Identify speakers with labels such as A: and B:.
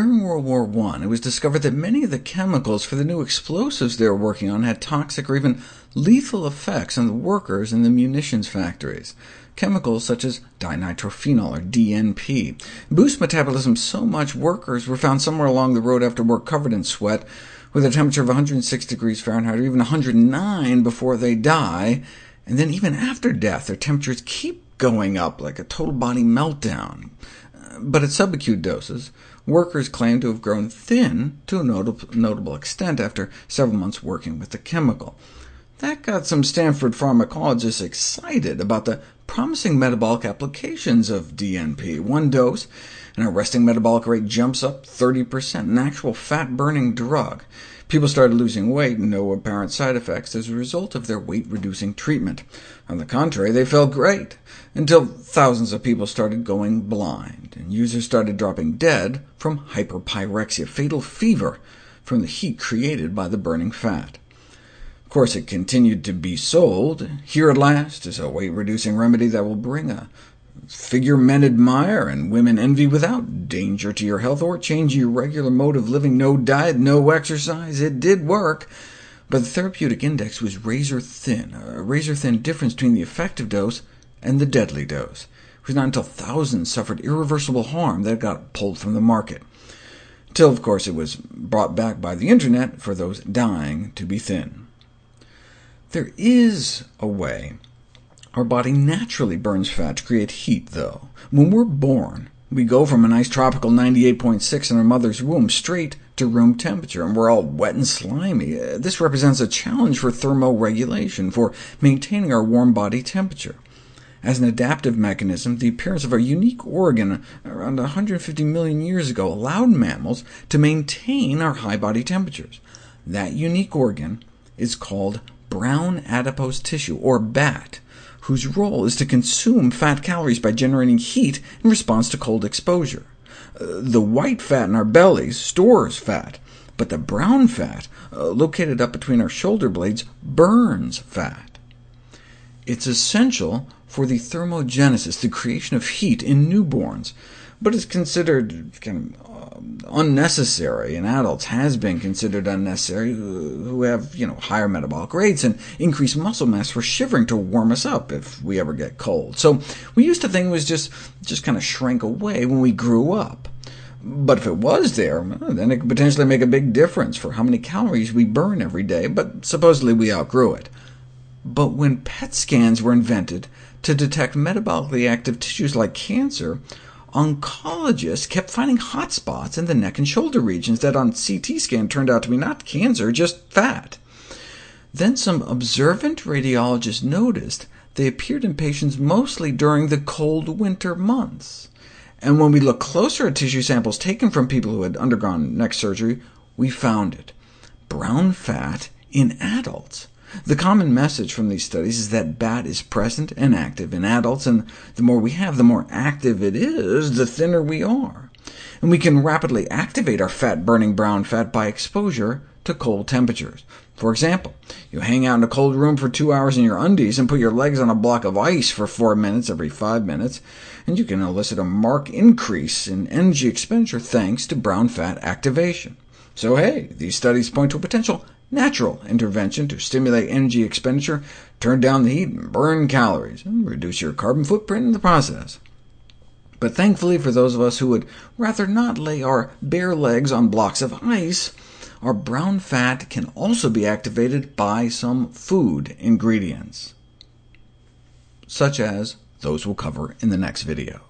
A: During World War I, it was discovered that many of the chemicals for the new explosives they were working on had toxic or even lethal effects on the workers in the munitions factories. Chemicals such as dinitrophenol, or DNP, boost metabolism so much workers were found somewhere along the road after work covered in sweat, with a temperature of 106 degrees Fahrenheit, or even 109 before they die, and then even after death their temperatures keep going up like a total body meltdown. Uh, but at subacute doses, workers claim to have grown thin to a notable extent after several months working with the chemical. That got some Stanford pharmacologists excited about the promising metabolic applications of DNP. One dose, and our resting metabolic rate jumps up 30%, an actual fat-burning drug. People started losing weight, and no apparent side effects as a result of their weight-reducing treatment. On the contrary, they felt great, until thousands of people started going blind, and users started dropping dead from hyperpyrexia, fatal fever, from the heat created by the burning fat. Of course, it continued to be sold. Here at last is a weight-reducing remedy that will bring a figure men admire and women envy without danger to your health or change your regular mode of living, no diet, no exercise. It did work, but the therapeutic index was razor-thin, a razor-thin difference between the effective dose and the deadly dose. It was not until thousands suffered irreversible harm that it got pulled from the market, till, of course, it was brought back by the Internet for those dying to be thin. There is a way our body naturally burns fat to create heat, though. When we're born, we go from a nice tropical 98.6 in our mother's womb straight to room temperature, and we're all wet and slimy. Uh, this represents a challenge for thermoregulation, for maintaining our warm body temperature. As an adaptive mechanism, the appearance of a unique organ around 150 million years ago allowed mammals to maintain our high body temperatures. That unique organ is called brown adipose tissue, or BAT, whose role is to consume fat calories by generating heat in response to cold exposure. Uh, the white fat in our bellies stores fat, but the brown fat, uh, located up between our shoulder blades, burns fat. It's essential for the thermogenesis, the creation of heat in newborns, but is considered kind of um, unnecessary in adults, has been considered unnecessary, who have you know, higher metabolic rates and increased muscle mass for shivering to warm us up if we ever get cold. So we used to think it was just, just kind of shrank away when we grew up. But if it was there, then it could potentially make a big difference for how many calories we burn every day, but supposedly we outgrew it. But when PET scans were invented to detect metabolically active tissues like cancer, oncologists kept finding hot spots in the neck and shoulder regions that on CT scan turned out to be not cancer, just fat. Then some observant radiologists noticed they appeared in patients mostly during the cold winter months. And when we looked closer at tissue samples taken from people who had undergone neck surgery, we found it. Brown fat in adults. The common message from these studies is that BAT is present and active in adults, and the more we have, the more active it is, the thinner we are. And we can rapidly activate our fat-burning brown fat by exposure to cold temperatures. For example, you hang out in a cold room for two hours in your undies and put your legs on a block of ice for four minutes every five minutes, and you can elicit a marked increase in energy expenditure thanks to brown fat activation. So hey, these studies point to a potential natural intervention to stimulate energy expenditure, turn down the heat, and burn calories, and reduce your carbon footprint in the process. But thankfully for those of us who would rather not lay our bare legs on blocks of ice, our brown fat can also be activated by some food ingredients, such as those we'll cover in the next video.